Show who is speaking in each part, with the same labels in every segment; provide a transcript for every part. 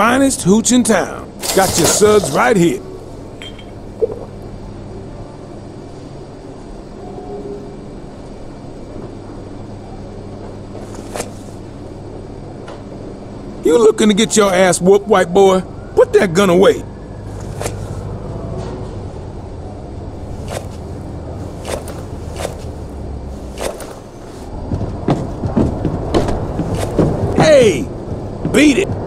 Speaker 1: finest hooch in town. Got your suds right here. You looking to get your ass whooped, white boy? Put that gun away. Hey! Beat it!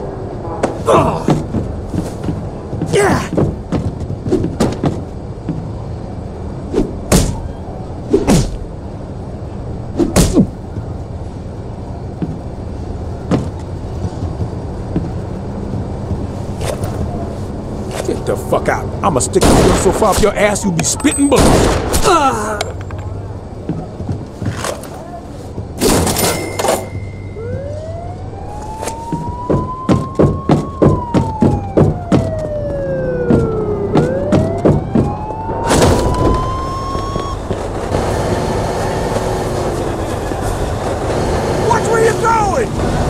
Speaker 1: Get the fuck out. I'ma stick a so far up your ass you'll be spitting bullets. Ah. going!